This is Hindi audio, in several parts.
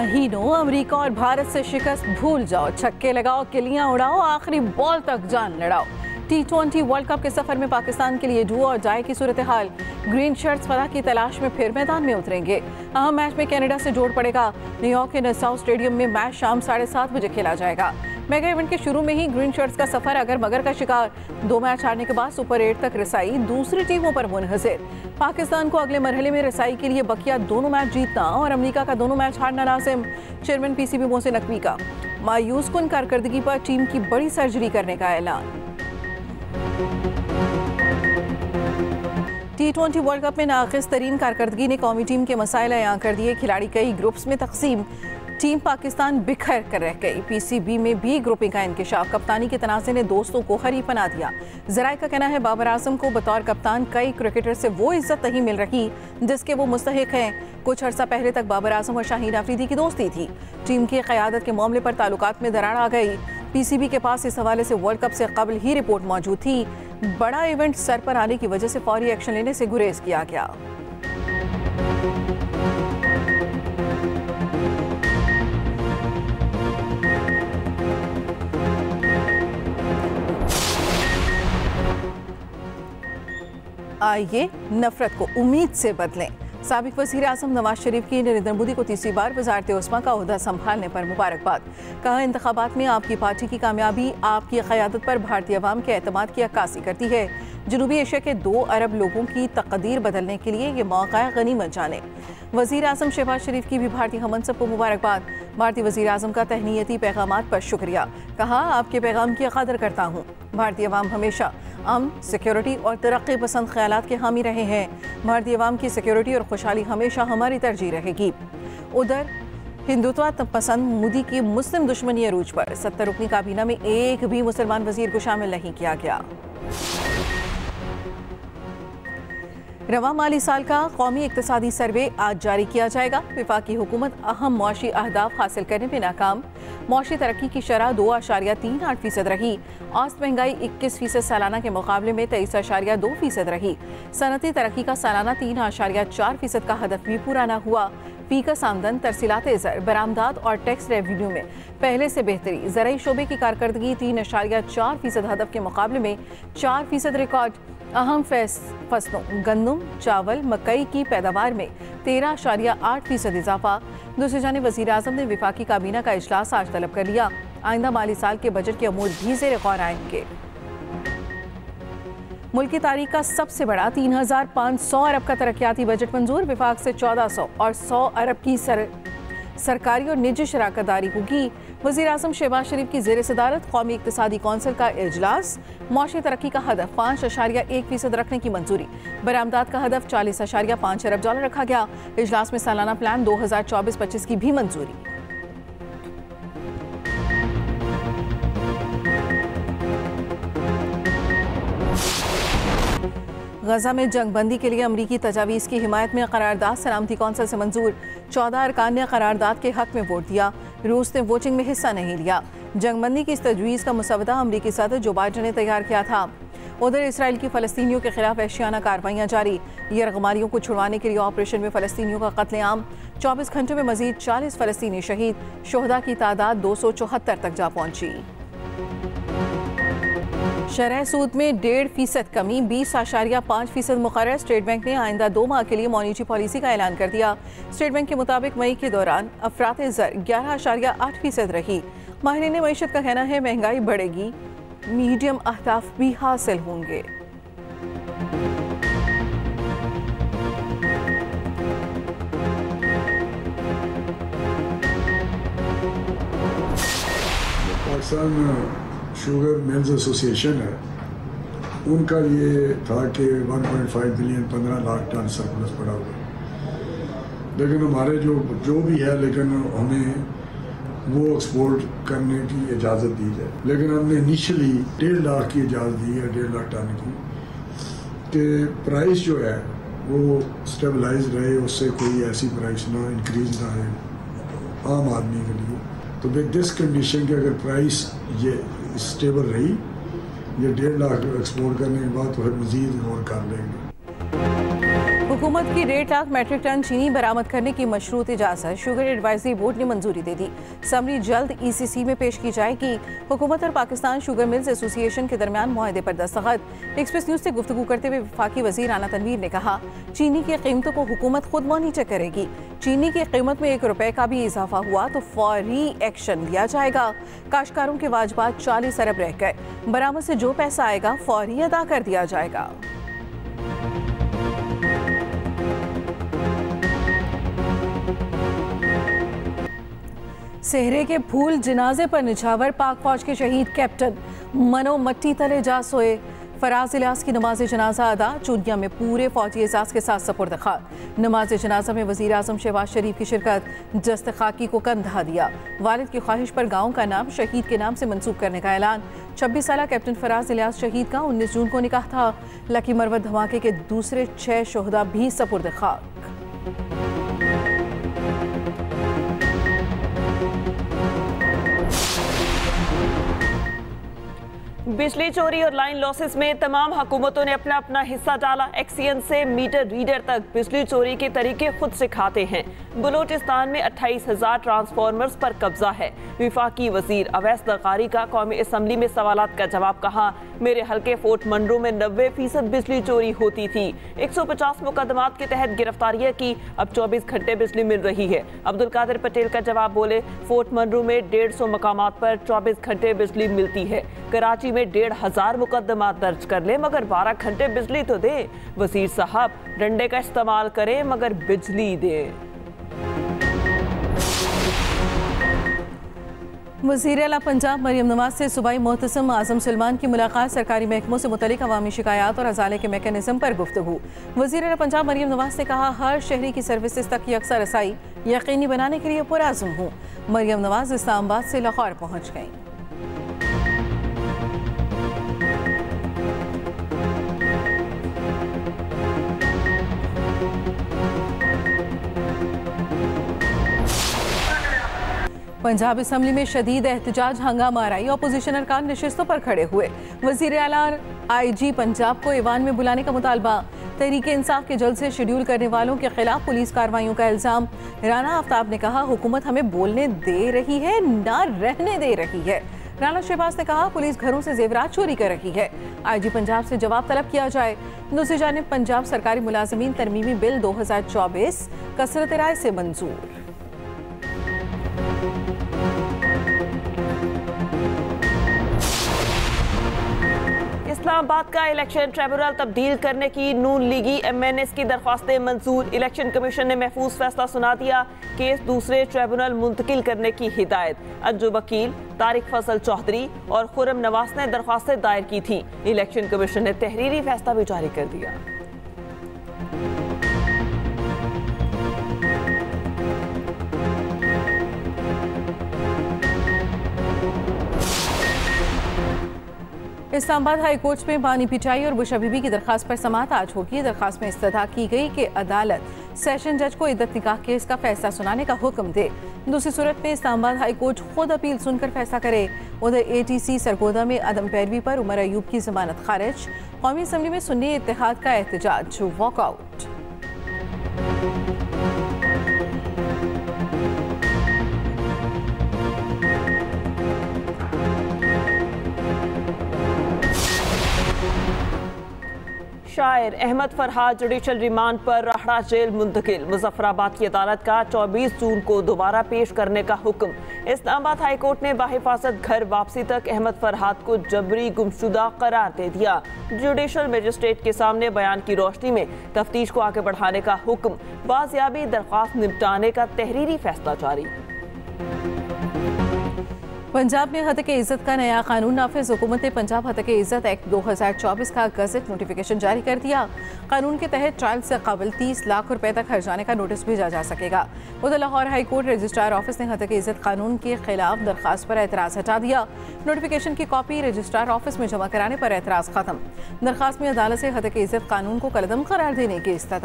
महीनों अमेरिका और भारत से शिकस्त भूल जाओ। छक्के लगाओ, किलियाँ उड़ाओ, आखिरी बॉल तक जान लड़ाओ। टी ट्वेंटी वर्ल्ड कप के सफ़र में पाकिस्तान के लिए डू और जाए की सूरत हाल। ग्रीन शर्ट्स फतह की तलाश में फिर मैदान में उतरेंगे। अहम मैच में कनाडा से जोड़ पड़ेगा। न्यूयॉर्क के नसाउ स्टेडियम में मैच शाम साढ़े सात बजे खेला जाएगा। मेगा इवेंट के शुरू में ही ग्रीन शर्ट्स का सफ़र अगर मगर का शिकार। दो मैच हारने के बाद सुपर एट तक रसाई दूसरी टीमों पर मुनहसिर। पाकिस्तान को अगले मरहले में रसाई के लिए बकिया दोनों मैच जीतना और अमरीका का दोनों मैच हारना लाजिम चेयरमैन पीसीबी मोहसिन नकवी का। मायूस कुन कारकर्दगी पर टीम की बड़ी सर्जरी करने का ऐलान। टी ट्वेंटी वर्ल्ड कप में नाकिस तरीन कारकर्दगी ने कौमी टीम के मसाइल अयां कर दिए। खिलाड़ी कई ग्रुप्स में तकसीम। टीम पाकिस्तान बिखर कर रह गई। पीसीबी में भी ग्रुपिंग का इंकशाफ। कप्तानी के तनाजे ने दोस्तों को हरी बना दिया। जराय का कहना है, बाबर आज़म को बतौर कप्तान कई क्रिकेटर से वो इज़्ज़त नहीं मिल रही, जिसके वो मुस्तक हैं। कुछ अर्सा पहले तक बाबर आज़म और शाहीन आफरीदी की दोस्ती थी। टीम की क्यादत के मामले पर ताल्लुकात में दरार आ गई। पीसीबी के पास इस हवाले से वर्ल्ड कप से कबल ही रिपोर्ट मौजूद थी। बड़ा इवेंट सर पर आने की वजह से फौरी एक्शन लेने से गुरेज किया गया। आइए नफरत को उम्मीद से बदलें। सबक वज़ीर अजम नवाज़ शरीफ की नरेंद्र मोदी को तीसरी बार वजारत उस्मा का अहदा संभालने पर मुबारकबाद। कहा इंतबात में आपकी पार्टी की कामयाबी आपकी क़्यादत पर भारतीय अवाम के अतमाद की अक्सी करती है। जनूबी एशिया के दो अरब लोगों की तकदीर बदलने के लिए ये मौका गनीमत जाने। वज़ीर अजम शहबाज शरीफ की भी भारतीय हमन सबको मुबारकबाद। भारतीय वजी अजम का तहनीती पैगाम पर शुक्रिया। कहा, आपके पैगाम की कदर करता हूँ। भारतीय अवाम हमेशा अम सिक्योरिटी और तरक्की पसंद ख्याल के हामी रहे हैं। भारतीय अवाम की सिक्योरिटी और खुशहाली हमेशा हमारी तरजीह रहेगी। उधर, हिंदुत्व पसंद मोदी की मुस्लिम दुश्मनी अरूज पर। सत्तर रुकनी काबीना में एक भी मुसलमान वज़ीर को शामिल नहीं किया गया। रवा माली साल का कौमी इकतसादी सर्वे आज जारी किया जाएगा। विफाकी हुकूमत अहम मुआशी अहदाफ हासिल करने में नाकाम। मुआशी तरक्की की शरह दो आशारिया तीन आठ फ़ीसद रही। औस्त महँगाई इक्कीस फ़ीसद सालाना के मुकाबले में तेईस आशारिया दो फ़ीसद रही। सनती तरक्की का सालाना तीन आशारिया चार फ़ीसद का हदफ भी पूरा न हुआ। पीकस आमदन तरसीलात ज़र बरामदात और टैक्स रेवेन्यू में। पहले से बेहतरी ज़रिए शोबे की कारकर्दगी, तीन अशारिया, चार फ़ीसद हदफ के मुकाबले में चार फ़ीसद रिकॉर्ड। अहम फ़सलों गंदम चावल, मकई की पैदावार में तेरह अशारिया, आठ फ़ीसद इजाफा। दूसरी जाने वजी अजम ने विफाकी काबीना का अजलास आज तलब कर लिया। आइंदा माली साल के बजट के अमूल भी जेर गौर आएँगे। मुल्क की तारीख का सबसे बड़ा तीन हज़ार पाँच सौ अरब का तरक्याती बजट मंजूर विफाक से चौदह सौ और सौ अरब की सर, सरकारी और निजी शराकतदारी होगी। वजी अजम शहबाज शरीफ की जेर सदारत कौमी इकतदी कौंसिल का अजलास मुआशी तरक्की का हदफ पाँच अशारिया एक फ़ीसद रखने की मंजूरी। बरामदात का हदफ चालीस अशारिया पाँच अरब डॉलर रखा गया। इजलास में सालाना प्लान दो हज़ार चौबीस पच्चीस की भी मंजूरी। गजा में जंगबंदी के लिए अमरीकी तजावीज़ की हिमायत में करारदाद सलामती कौंसिल से मंजूर। चौदह अरकान ने करारदाद के हक में वोट दिया। रूस ने वोटिंग में हिस्सा नहीं लिया। जंगबंदी की इस तजवीज़ का मुसवदा अमरीकी सदर जो बाइडन ने तैयार किया था। उधर इसराइल की फ़लस्तियों के खिलाफ एशियाना कार्रवाइयाँ जारी। यरगमारियों को छुड़वाने के लिए ऑपरेशन में फ़लस्तियों का कत्लेआम चौबीस घंटों में मजीद चालीस फ़लस्तनी शहीद। शहदा की तादाद दो सौ चौहत्तर तक जा पहुँची। शरह सूद में डेढ़ फ़ीसद कमी, बीस आशारिया पाँच फ़ीसद मुकर स्टेट बैंक ने आइंदा दो माह के लिए मॉनिटरी पॉलिसी का ऐलान कर दिया। स्टेट बैंक के मुताबिक मई के दौरान अफरात जर ग्यारह आशारिया आठ फ़ीसद रही। माहरीन मीशत का कहना है, महँगाई बढ़ेगी, मीडियम अहदाफ भी हासिल होंगे। पाकिस्तान शुगर मिल्स एसोसिएशन है। उनका ये था कि 1.5 बिलियन 15 लाख टन सरप्लस पड़ा हुआ। लेकिन हमारे जो जो भी है, लेकिन हमें वो एक्सपोर्ट करने की इजाज़त दी जाए। लेकिन हमने इनिशियली डेढ़ लाख की इजाज़त दी है, डेढ़ लाख टन की। कि प्राइस जो है, वो स्टेबलाइज रहे, उससे कोई ऐसी प्राइस ना इंक्रीज ना है आम आदमी के लिए। तो विद दिस कंडीशन के अगर प्राइस ये स्टेबल रही। ये डेढ़ लाख एक्सपोर्ट करने के बाद तो मजीद और कर लेंगे। हुकूमत की डेढ़ लाख मैट्रिक टन चीनी बरामद करने की मशरूत इजाज़त, शुगर एडवाइजरी बोर्ड ने मंजूरी दे दी। समरी जल्द ईसीसी में पेश की जाएगी। हुकूमत और पाकिस्तान शुगर मिल्स एसोसिएशन के दरमियान माहे पर दस्तखत। एक्सप्रेस न्यूज़ से गुफ्तु करते हुए विफाकी वज़ीर आना तनवीर ने कहा, चीनी की कीमतों को हुकूमत खुद मॉनिटर करेगी। चीनी की कीमत में एक रुपए का भी इजाफा हुआ तो फौरी एक्शन लिया जाएगा। काश्तकारों के वाजबात चालीस अरब रह गए। बरामद से जो पैसा आएगा, फौरी अदा कर दिया जाएगा। सेहरे के फूल जनाजे पर निछावर, पाक फौज के शहीद कैप्टन मनो मट्टी तले जा सोए। फराज इलास की नमाज़ जनाजा अदा चूनिया में पूरे फौजी एजाज के साथ सपुर्द खान नमाज़ जनाजा में वज़ीर अजम शहबाज शरीफ की शिरकत, जस्त खाकी को कंधा दिया। वालिद की ख्वाहिश पर गाँव का नाम, शहीद के नाम से मनसूब करने का ऐलान। छब्बीस साल कैप्टन फराज इलियास शहीद का उन्नीस जून को निकाह था। लकी मरवत धमाके के दूसरे छह शहदा भी सपुर्द खाक। बिजली चोरी और लाइन लॉसेस में तमाम हुकूमतों ने अपना अपना हिस्सा डाला। एक्सीएन से मीटर रीडर तक बिजली चोरी के तरीके खुद सिखाते हैं। बलूचिस्तान में अट्ठाईस हज़ार ट्रांसफार्मर्स पर कब्जा है। विफाकी वज़ीर अवैस दरकारी का कौमी असम्बली में सवाल का जवाब कहा, मेरे हल्के फोर्ट मंडरू में नब्बे फ़ीसद बिजली चोरी होती थी। एक सौ पचास मुकदमात के तहत गिरफ्तारियाँ की, अब चौबीस घंटे बिजली मिल रही है। अब्दुल कादिर पटेल का जवाब बोले, फोर्ट मंडरू में डेढ़ सौ मकाम पर चौबीस घंटे बिजली मिलती है। कराची में डेढ़ हज़ार मुकदमा दर्ज कर ले, मगर बारह घंटे बिजली तो दे। वज़ीर साहब, डंडे का इस्तेमाल करें, मगर बिजली दे। वज़ीर अला पंजाब मरियम नवाज़ से सूबाई मोहतसम आज़म सलमान की मुलाकात सरकारी महकमों से मुतलिक अवामी शिकायत और अजाले के मेकनिज़म पर गुफ्तु वज़ीर अला पंजाब मरियम नवाज़ ने कहा, हर शहरी की सर्विसेज़ तक यकसा रसाई, यकीनी बनाने के लिए पुराजुम हूँ। मरियम नवाज़ इस्लामाबाद से लाहौर पहुँच गईं। पंजाब असम्बली में शदीद एहतजाज हंगामा आई अपोजिशन अरकान नशस्तों पर खड़े हुए। वज़ीर अला आई जी पंजाब को ईवान में बुलाने का मुतालबा। तहरीक इंसाफ के जल्द से शेड्यूल करने वालों के खिलाफ पुलिस कार्रवाइयों का इल्ज़ाम। राना आफ्ताब ने कहा, हुकूमत हमें बोलने दे रही है, ना रहने दे रही है। राना शहबाज ने कहा, पुलिस घरों से जेवरात चोरी कर रही है। आईजी पंजाब से जवाब तलब किया जाए। दूसरी जानब, पंजाब सरकारी मुलाजमीन तरमीमी बिल 2024 कसरत राय से मंजूर। इस्लामाबाद का इलेक्शन ट्रिब्यूनल तब्दील करने की नून लीगी एमएनएस की दरख्वास्तें मंजूर। इलेक्शन कमीशन ने महफूज फैसला सुना दिया। केस दूसरे ट्रिब्यूनल मुंतकिल करने की हिदायत। अज्जू वकील, तारिक फजल चौधरी और खुरम नवाज़ ने दरख्वास्तें दायर की थी। इलेक्शन कमीशन ने तहरीरी फैसला भी जारी कर दिया। इस्लामाबाद हाई कोर्ट में बानी पिटाई और बुशा बीबी की दरखास्त पर समात आज होगी दरखास्त में इस्तः की गई कि अदालत सेशन जज को इद्दत निकाह केस का फैसला सुनाने का हुक्म दे। दूसरी सूरत में इस्लामाबाद हाई कोर्ट खुद अपील सुनकर फैसला करे। उधर ए टी सी सरगोदा में अदम पैरवी पर उमर अयूब की जमानत खारिज। कौमी असम्बली में सुन्नी इतिहाद का एहतजाज वॉकआउट शायर अहमद फरहाद जुडिशल रिमांड पर राहड़ा जेल मुंतकिल। मुजफ्फराबाद की अदालत का 24 जून को दोबारा पेश करने का हुक्म। इस्लामाबाद हाई कोर्ट ने बाहिफाजत घर वापसी तक अहमद फरहाद को जबरी गुमशुदा करार दे दिया। जुडिशल मजिस्ट्रेट के सामने बयान की रोशनी में तफ्तीश को आगे बढ़ाने का हुक्म। बाजियाबी दरख्वास्त निपटाने का तहरीरी फैसला जारी। पंजाब में हतक इज़्ज़त का नया कानून नाफिज। हुकूमत ने पंजाब हतक इज़्ज़त एक्ट 2024 का गजट नोटिफिकेशन जारी कर दिया। कानून के तहत ट्रायल से कबल 30 लाख रुपए तक हर जाने का नोटिस भेजा जा सकेगा। उधर Lahore high court registrar office ने हतक इज़्ज़त कानून के खिलाफ दरखास्त पर एतराज़ हटा दिया। नोटिफिकेशन की कॉपी रजिस्ट्रार ऑफ़िस में जमा कराने पर एतराज़ खत्म। दरखास्त में अदालत से हतक इज़्ज़त कानून को कलदम करार देने की इस्तः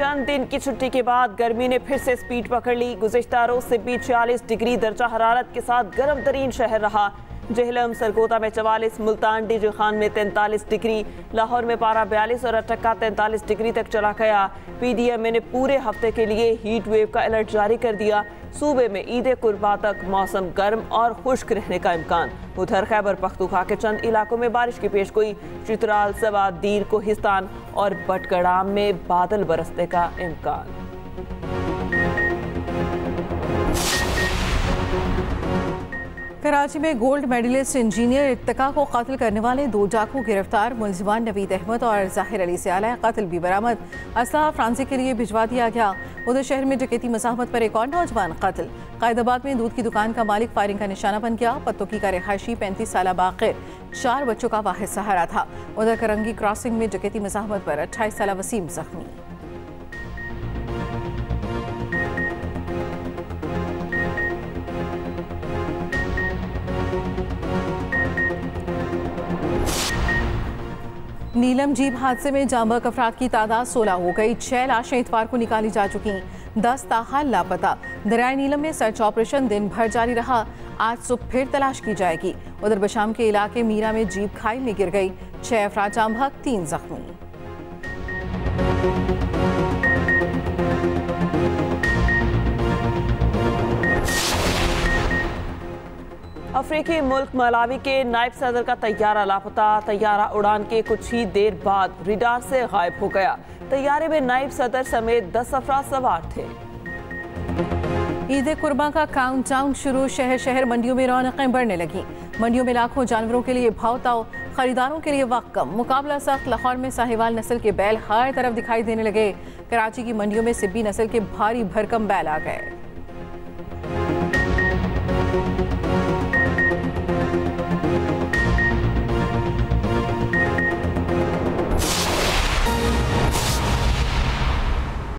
चंद दिन की छुट्टी के बाद गर्मी ने फिर से स्पीड पकड़ ली। गुजश्ता रोज से भी छियालीस डिग्री दर्जा हरारत के साथ गर्म तरीन शहर रहा। जहलम सरगोदा में चवालीस, मुल्तान डी खान में तैंतालीस डिग्री, लाहौर में पारा बयालीस और अटक्का तैंतालीस डिग्री तक चला गया। पी डी एम ए ने पूरे हफ़्ते के लिए हीट वेव का अलर्ट जारी कर दिया। सूबे में ईद कुर्बा तक मौसम गर्म और खुश्क रहने का इम्कान। उधर खैबर पख्तूखा के चंद इलाकों में बारिश की पेश गोई। चित्राल सवा दीर कोहिस्तान और बटगड़ाम में बादल बरसने का इम्कान। कराची में गोल्ड मेडलिस्ट इंजीनियर इत्तका को कत्ल करने वाले दो डाकू गिरफ़्तार मुलजमान नवीद अहमद और ज़ाहिर अली से आला कत्ल भी बरामद। असला फ्रांसी के लिए भिजवा दिया गया। उधर शहर में डकैती मजामत पर एक और नौजवान कत्ल। कायदाबाद में दूध की दुकान का मालिक फायरिंग का निशाना बन गया। पत्तोकी का रिहायशी पैंतीस साल बाकिर चार बच्चों का वाहिद सहारा था। उधर करंगी क्रॉसिंग में डकैती मजामत पर अट्ठाईस साल वसीम जख्मी। नीलम जीप हादसे में जांबक अफराद की तादाद सोलह हो गई। छह लाशें इतवार को निकाली जा चुकी दस ताहाल लापता। दरिया नीलम में सर्च ऑपरेशन दिन भर जारी रहा। आज सुबह फिर तलाश की जाएगी। उधर बशाम के इलाके मीरा में जीप खाई में गिर गई। छह अफराद जांबक, तीन जख्मी। अफ्रीकी मुल्क मलावी के नायब सदर का तैयारा लापता। तैयारा उड़ान के कुछ ही देर बाद रिडार से गायब हो गया। तैयारे में नायब सदर समेत दस अफराद सवार थे। ईद कुर्बा का काउंटडाउन शुरू। शहर शहर मंडियों में रौनकें बढ़ने लगी। मंडियों में लाखों जानवरों के लिए भाव ताव खरीदारों के लिए वक्त कम। मुकाबला सख्त लाहौर में साहिवाल नस्ल के बैल हर तरफ़ दिखाई देने लगे। कराची की मंडियों में सिब्बी नस्ल के भारी भरकम बैल आ गए।